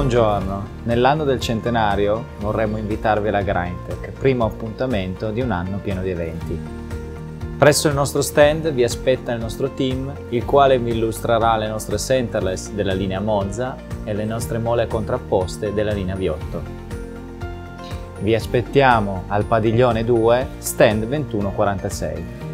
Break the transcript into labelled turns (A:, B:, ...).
A: Buongiorno, nell'anno del centenario vorremmo invitarvi alla Grindtech, primo appuntamento di un anno pieno di eventi. Presso il nostro stand vi aspetta il nostro team, il quale vi illustrerà le nostre centerless della linea Monza e le nostre mole contrapposte della linea Viotto. Vi aspettiamo al padiglione 2, stand 2146.